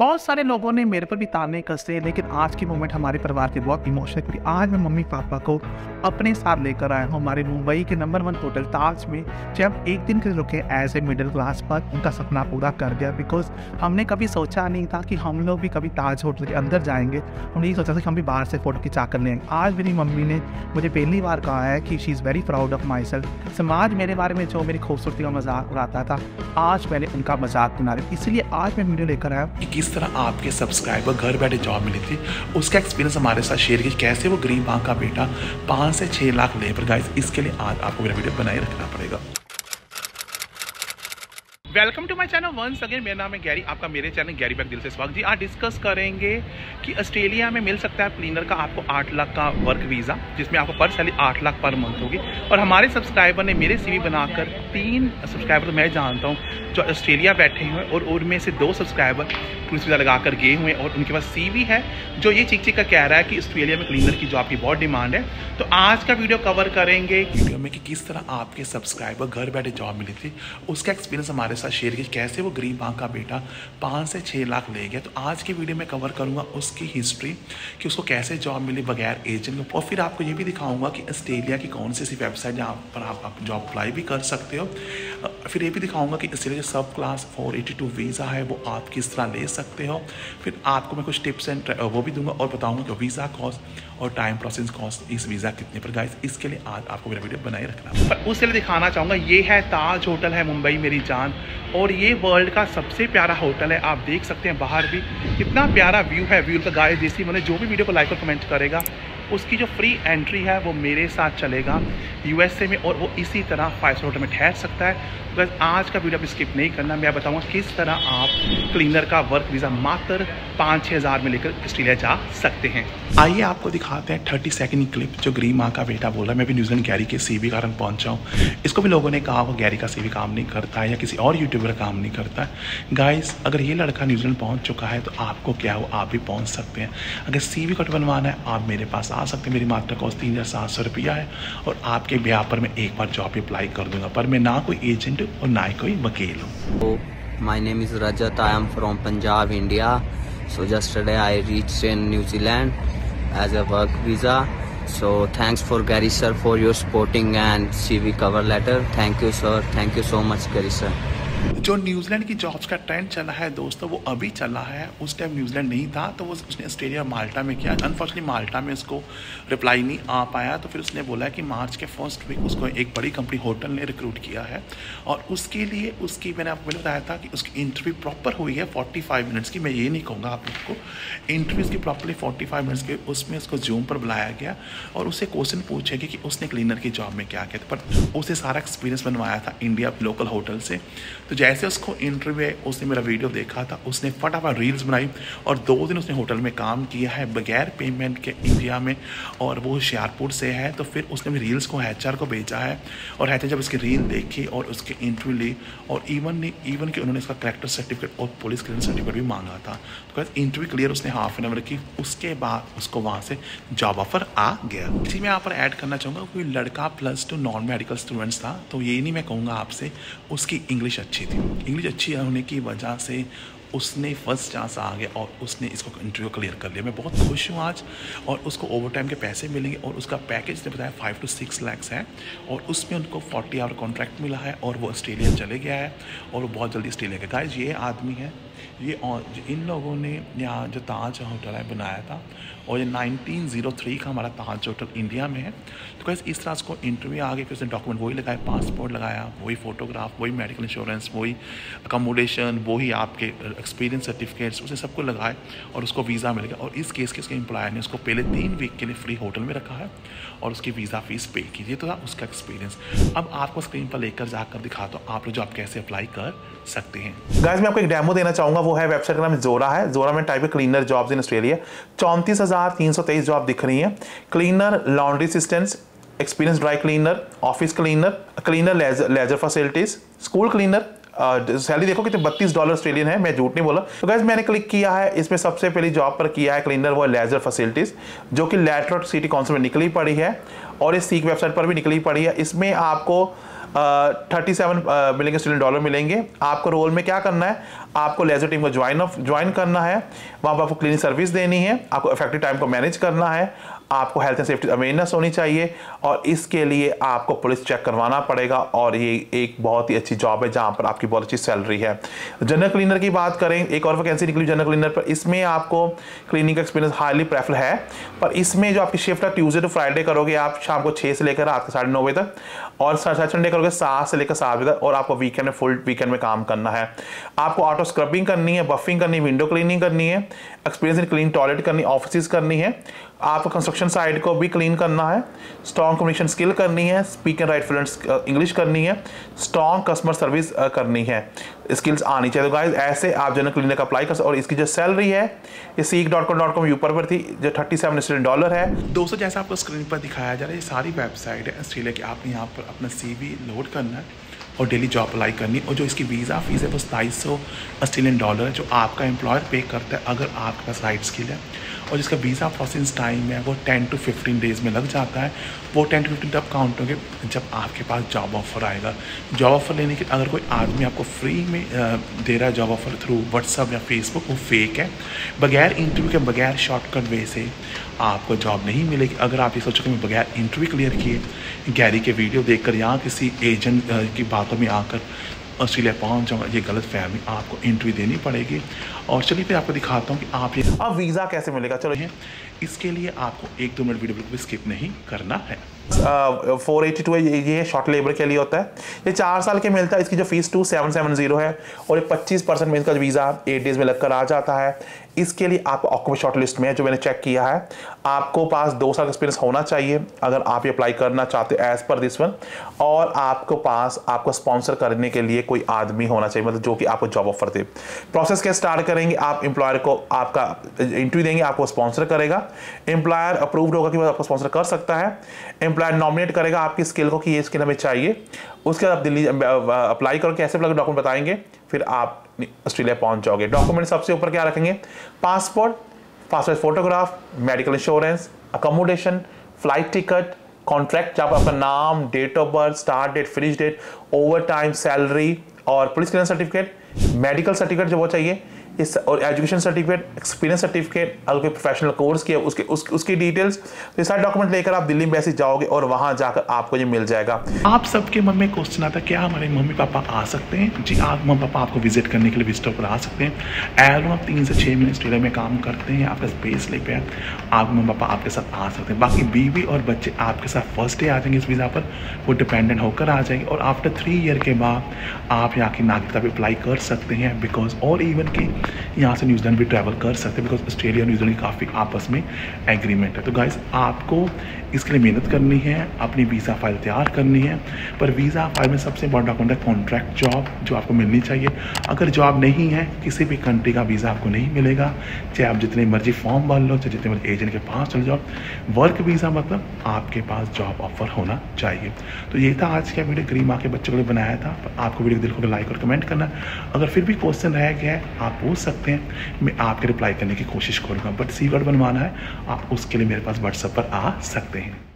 बहुत सारे लोगों ने मेरे पर भी ताने कसते लेकिन आज की मोमेंट हमारे परिवार के बहुत इमोशनल क्योंकि आज मैं मम्मी, पापा को अपने साथ लेकर आया हूँ, हमारे मुंबई के नंबर वन होटल ताज में। जब एक दिन के रुके एज ए मिडिल क्लास पर, उनका सपना पूरा कर दिया बिकॉज़ हमने कभी सोचा नहीं था कि हम लोग भी कभी ताज होटल के अंदर जाएँगे। हमने ये सोचा था कि हम भी बाहर से फ़ोटो खिंचा कर लेंगे। आज मेरी मम्मी ने मुझे पहली बार कहा है कि she is very proud of myself समाज मेरे बारे में जो मेरी खूबसूरती का मज़ाक उड़ाता था, आज मैंने उनका मज़ाक बना रही इसलिए आज मैं वीडियो लेकर आया कि तरह आपके सब्सक्राइबर घर बैठे जॉब मिली थी, उसका एक्सपीरियंस हमारे साथ शेयर किया कैसे वो गरीब माँ का बेटा पाँच से छः लाख लेबर गाइस इसके लिए आज आपको मेरा वीडियो बनाए रखना पड़ेगा। Welcome to my channel once again मेरा नाम है गैरी आपका मेरे चैनल गैरी बैक दिल से स्वागत जी। आज डिस्कस करेंगे कि ऑस्ट्रेलिया में मिल सकता है क्लीनर का आपको आठ लाख का वर्क वीज़ा जिसमें आपको पर सैलरी आठ लाख पर मंथ होगी। और हमारे सब्सक्राइबर ने मेरे सीवी बनाकर तीन सब्सक्राइबर तो मैं जानता हूँ जो ऑस्ट्रेलिया बैठे हुए और उनमें से दो सब्सक्राइबर पुलिस वीज़ा लगा कर गए हुए और उनके पास सीवी है, जो ये चिक चिक का कह रहा है कि ऑस्ट्रेलिया में क्लीनर की जॉब की बहुत डिमांड है। तो आज का वीडियो कवर करेंगे वीडियो में कि किस तरह आपके सब्सक्राइबर घर बैठे जॉब मिली थी, उसका एक्सपीरियंस हमारे साथ शेयर किया कैसे वो गरीब माँ का बेटा पाँच से छः लाख ले गया तो आज की वीडियो में कवर करूँगा उसकी हिस्ट्री कि उसको कैसे जॉब मिली बगैर एजेंट और फिर आपको ये भी दिखाऊँगा कि ऑस्ट्रेलिया की कौन सी सी वेबसाइट जहाँ पर आप, आप जॉब अप्लाई भी कर सकते हो। फिर ये भी दिखाऊँगा कि Australia subclass four eighty two visa है वो आप किस तरह ले सकते हो। फिर आपको मैं कुछ टिप्स एंड वो भी दूँगा और बताऊँगा कि वीज़ा कॉस्ट और टाइम प्रोसेस कॉस्ट इस वीज़ा कितने पर गाइस इसके लिए आज आपको मेरा वीडियो बनाए रखना। पर उसके लिए दिखाना चाहूँगा ये है ताज होटल है मुंबई मेरी जान। और ये वर्ल्ड का सबसे प्यारा होटल है। आप देख सकते हैं बाहर भी कितना प्यारा व्यू है। व्यू का गाय देसी मैंने जो भी वीडियो को लाइक और कमेंट करेगा उसकी जो फ्री एंट्री है, वो मेरे साथ चलेगा यूएसए में और वो इसी तरह फाइव स्टार होटल में ठहर सकता है। तो आज का वीडियो आप स्किप नहीं करना। मैं बताऊँगा किस तरह आप क्लीनर का वर्क वीज़ा मात्र पाँच छः हज़ार में लेकर ऑस्ट्रेलिया जा सकते हैं। आइए आपको दिखाते हैं थर्टी सेकेंड क्लिप जो ग्री माँ का बेटा बोला मैं भी न्यूजीलैंड गैरी के सीवी कारण पहुँचा हूँ। इसको भी लोगों ने कहा, वो गैरी का सीवी काम नहीं करता है या किसी और यूट्यूबर काम नहीं करता है। गाइस अगर ये लड़का न्यूजीलैंड पहुँच चुका है तो आपको क्या हो? आप भी पहुँच सकते हैं। अगर सी वी कट बनवाना है, आप मेरे पास आ सकते हैं मेरी मात्र कॉस्ट तीन हज़ार सात सौ रुपया है और आपके ब्याह पर मैं एक बार जॉब अप्लाई कर दूँगा, पर मैं ना कोई एजेंट और ना ही कोई वकील हूँ। My name is Rajat I am from Punjab India so just yesterday I reach in New Zealand as a work visa so thanks for Gary sir for your supporting and C V cover letter thank you sir thank you so much Gary sir जो New Zealand की jobs का trend चला है दोस्तों, वो अभी चला है। उस टाइम न्यूजीलैंड नहीं था तो वो उसने ऑस्ट्रेलिया माल्टा में किया। अनफॉर्चुनेटली माल्टा में उसको रिप्लाई नहीं आ पाया तो फिर उसने बोला कि मार्च के फ़र्स्ट वीक उसको एक बड़ी कंपनी होटल ने रिक्रूट किया है। और उसके लिए, उसकी मैंने आपको बताया था कि उसकी इंटरव्यू प्रॉपर हुई है फोर्टी फाइव मिनट्स की। मैं ये नहीं कहूँगा आप लोग को इंटरव्यू उसकी प्रॉपरली फोर्टी फाइव मिनट्स के उसमें उसको जूम पर बुलाया गया और उससे क्वेश्चन पूछेगी कि उसने क्लीनर की जॉब में क्या किया। पर उसे सारा एक्सपीरियंस बनवाया था इंडिया लोकल होटल से। तो जैसे उसको इंटरव्यू है उसने मेरा वीडियो देखा था, उसने फटाफट रील्स बनाई और दो दिन उसने होटल में काम किया है बगैर पेमेंट के इंडिया में और वो होशियारपुर से है तो फिर उसने मेरी रील्स को एचआर को भेजा है और एच जब उसकी रील देखी और उसकी इंटरव्यू ली और इवन ने इवन कि उन्होंने इसका करेक्टर सर्टिफिकेट और पुलिस क्लियरेंस सर्टिफिकेट भी मांगा था तो इंटरव्यू क्लियर उसने हाफ़ एन आवर की, उसके बाद उसको वहाँ से जॉब ऑफ़र आ गया। इसी में यहाँ पर ऐड करना चाहूँगा, कोई लड़का plus two non medical students था तो ये नहीं मैं कहूँगा आपसे, उसकी इंग्लिश अच्छी थी। इंग्लिश अच्छी होने की वजह से उसने फ़र्स्ट चांस आ गया और उसने इसको इंटरव्यू क्लियर कर लिया। मैं बहुत खुश हूँ आज और उसको ओवर टाइम के पैसे मिलेंगे और उसका पैकेज ने बताया फाइव टू सिक्स लैक्स है और उसमें उनको फोर्टी आवर कॉन्ट्रैक्ट मिला है और वो ऑस्ट्रेलिया चले गया है और वो बहुत जल्दी ऑस्ट्रेलिया गया। गाइज़ ये आदमी है ये इन लोगों ने यहाँ जो ताज होटल है बनाया था, और ये 1903 का हमारा ताज होटल इंडिया में है। तो कैसे इस तरह उसको इंटरव्यू आ गया फिर उसने डॉक्यूमेंट वही लगाया पासपोर्ट लगाया, वही फोटोग्राफ वही मेडिकल इंश्योरेंस वही अकोमोडेशन वही आपके एक्सपीरियंस सर्टिफिकेट्स उसने सबको लगाए और उसको वीज़ा मिल गया। और इस केस के उसके एम्प्लॉयर ने उसको पहले तीन वीक के लिए फ्री होटल में रखा है और उसकी वीज़ा फ़ीस पे की। ये तो था उसका एक्सपीरियंस अब आपको स्क्रीन पर लेकर जाकर दिखा दो आप लोग जो आप कैसे अप्लाई कर सकते हैं। गाइस मैं आपको एक डेमो देना चाहूँगा। वो है वेबसाइट का नाम जोरा है। जोरा में टाइप है क्लीनर जॉब्स इन ऑस्ट्रेलिया चौंतीस हज़ार तीन सौ तेईस जॉब दिख रही है। Cleaner laundry assistants experience dry cleaner office cleaner cleaner leisure facilities school cleaner salary देखो कितने, बत्तीस डॉलर ऑस्ट्रेलियन है, मैं झूठ नहीं बोला। तो गैस मैंने क्लिक किया है, इसमें सबसे पहली जॉब पर किया है क्लीनर वो लेजर फैसिलिटीज़ जो कि लेटरोट सिटी काउंसिल में निकली पड़ी है, और इस सीक वेबसाइट पर भी निकली पड़ी है। इसमें आपको थर्टी सेवन मिलेंगे स्टूडेंट डॉलर मिलेंगे। आपको रोल में क्या करना है? आपको लेजर टीम को ज्वाइन ज्वाइन करना है। वहाँ पर आपको क्लिनिक सर्विस देनी है। आपको इफ़ेक्टिव टाइम को मैनेज करना है। आपको हेल्थ एंड सेफ्टी अवेयरनेस होनी चाहिए और इसके लिए आपको पुलिस चेक करवाना पड़ेगा और ये एक बहुत ही अच्छी जॉब है जहाँ पर आपकी बहुत अच्छी सैलरी है। जनरल क्लीनर की बात करें, एक और वैकेंसी निकली जनरल क्लीनर पर, इसमें आपको क्लीनिंग का एक्सपीरियंस हाईली प्रेफर है, पर इसमें जो आपकी शिफ्ट है ट्यूजडे टू फ्राइडे करोगे आप शाम को छः से लेकर रात के साढ़े नौ बजे तक और सैटरडे करोगे सात से लेकर सात बजे तक और आपको वीकेंड में फुल वीकेंड में काम करना है। आपको ऑटो स्क्रबिंग करनी है बफिंग करनी है विंडो क्लीनिंग करनी है एक्सपीरियंस इन क्लीन टॉयलेट करनी ऑफ़िस करनी है, आपको कंस्ट्रक्शन साइड को भी क्लीन करना है। स्ट्रॉन्ग कम्युनिकेशन स्किल करनी है speak and write fluent English करनी है। स्ट्रॉन्ग कस्टमर सर्विस करनी है। स्किल्स आनी चाहिए। तो गाइज़ ऐसे आप जनरल क्लीनर का अप्लाई कर सकते और इसकी जो सैलरी है, ये seek dot com dot com यूपर पर थी जो थर्टी सेवन डॉलर है। दोस्तों, जैसा आपको स्क्रीन पर दिखाया जा रहा है, ये सारी वेबसाइट है ऑस्ट्रेलिया की। आपने यहाँ पर अपना सी लोड करना है और डेली जॉब अप्लाई करनी और जो इसकी वीज़ा फ़ीस है, वो सताईस सौ ऑस्ट्रेलियन डॉलर है, जो आपका एम्प्लॉयर पे करता है, अगर आपके पास राइट स्किल है। और जिसका वीज़ा प्रोसेस टाइम है, वो टेन टू फिफ्टीन डेज़ में लग जाता है। वो टेन टू फिफ्टीन तब काउंट होंगे जब आपके पास जॉब ऑफ़र आएगा। जॉब ऑफ़र लेने के, अगर कोई आदमी आपको फ्री में दे रहा है जॉब ऑफ़र थ्रू व्हाट्सअप या फेसबुक वो फेक है। बगैर इंटरव्यू के, बगैर शॉर्टकट वे से आपको जॉब नहीं मिलेगी। अगर आप ये सोचो कि मैं बगैर इंटरव्यू क्लियर किए गैरी के वीडियो देखकर या किसी एजेंट की बातों में आकर ऑस्ट्रेलिया पहुँच जाऊँ ये गलत फहमी आपको एंट्री देनी पड़ेगी। और चलिए फिर आपको दिखाता हूँ कि आप ये अब वीज़ा कैसे मिलेगा? चलो इसके लिए आपको एक दो मिनट वीडियो बिल्कुल स्किप नहीं करना है। फोर एटी टू ये शॉर्ट लेबर के लिए होता है। ये चार साल के मिलता है इसकी जो fees two seven seven zero है और ये पच्चीस परसेंट में इसका वीज़ा एट डेज़ में लगकर आ जाता है। इसके लिए आप ऑक्यूपे शॉर्ट लिस्ट में जो मैंने चेक किया है, आपको पास दो साल एक्सपीरियंस होना चाहिए, अगर आप ये अप्लाई करना चाहते हो एज पर दिस वन और आपको पास आपको स्पॉन्सर करने के लिए कोई आदमी होना चाहिए मतलब जो कि आपको जॉब ऑफ़र दे। प्रोसेस कैसे स्टार्ट करेंगे? आप एम्प्लॉयर को आपका इंटरव्यू देंगे, आपको स्पॉन्सर करेगा। एम्प्लॉयर अप्रूव्ड होगा कि वो आपको स्पॉन्सर कर सकता है। एम्प्लॉयर नॉमिनेट करेगा आपकी स्किल को कि ये स्किल हमें चाहिए। उसके बाद आप दिल्ली अप्लाई करो, कैसे डॉक्यूमेंट बताएँगे। फिर आप ऑस्ट्रेलिया पहुँच जाओगे डॉक्यूमेंट सबसे ऊपर क्या रखेंगे? Passport passport photograph medical insurance accommodation flight ticket contract जहाँ पर आपका नाम date of birth start date finish date overtime salary और police clear certificate medical certificate जो वो चाहिए। इस और एजुकेशन सर्टिफिकेट एक्सपीरियंस सर्टिफिकेट अगर कोई प्रोफेशनल कोर्स किया उसके उस, उसकी डिटेल्स तो सारे डॉक्यूमेंट लेकर आप दिल्ली में जाओगे और वहाँ जाकर आपको ये मिल जाएगा। आप सबके मन में क्वेश्चन आता क्या हमारे मम्मी पापा आ सकते हैं? जी आप मम्मी पापा आपको विज़िट करने के लिए विजिटर पर आ सकते हैं। एज आप तीन से छः महीने ऑस्ट्रेलिया में काम करते हैं आपका स्पेस ले पे आप मम्मी पापा आपके साथ आ सकते हैं। बाकी बीवी और बच्चे आपके साथ फ़र्स्ट डे आ जाएँगे इस वीज़ा पर वो डिपेंडेंट होकर आ जाएँगे और आफ्टर थ्री ईयर के बाद आप यहाँ की नागरिकता भी अप्लाई कर सकते हैं बिकॉज़ और इवन की यहाँ से न्यूजीलैंड भी ट्रैवल कर सकते हैं बिकॉज़ ऑस्ट्रेलिया न्यूजीलैंड की काफ़ी आपस में एग्रीमेंट है। तो गाइज़ आपको इसके लिए मेहनत करनी है, अपनी वीज़ा फ़ाइल तैयार करनी है, पर वीज़ा फ़ाइल में सबसे बड़ा डॉक्यूमेंट है कॉन्ट्रैक्ट जॉब जो आपको मिलनी चाहिए। अगर जॉब नहीं है, किसी भी कंट्री का वीज़ा आपको नहीं मिलेगा, चाहे आप जितने मर्ज़ी फॉर्म भर लो, चाहे जितने मर्ज़ी एजेंट के पास चले जाओ। वर्क वीज़ा मतलब आपके पास जॉब ऑफ़र होना चाहिए। तो ये था आज का वीडियो गरीब माँ के बच्चों के लिए बनाया था। आपको वीडियो दिल को लाइक और कमेंट करना। अगर फिर भी क्वेश्चन रह गया आप पूछ सकते हैं। मैं आपके रिप्लाई करने की कोशिश करूँगा बट सी वर्ड बनवाना है। आप उसके लिए मेरे पास व्हाट्सएप पर आ सकते हैं।